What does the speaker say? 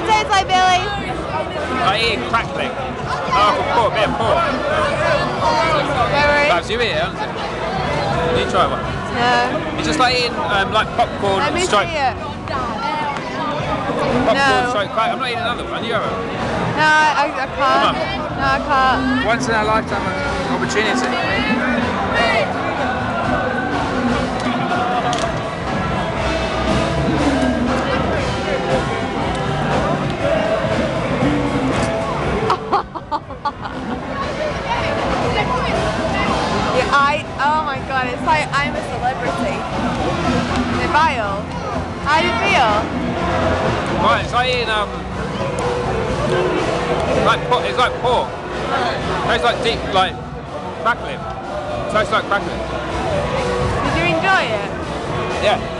it taste like, Billy? Like eating crackling. Oh, pork, bit of pork. Very. Babs, you eat it, haven't you? You try one. No. It's just like eating um, like popcorn Let me strike. see it. Popcorn No. strike crack. I'm not eating another one. You have it. No, I, I can't. No, I can't. Once in a lifetime opportunity. I. Oh my god, it's like I'm a celebrity. The vile. How do you feel? Right, it's like eating um, like pork. It's like pork. Tastes like deep, like crackling. Tastes like crackling. Did you enjoy it? Yeah.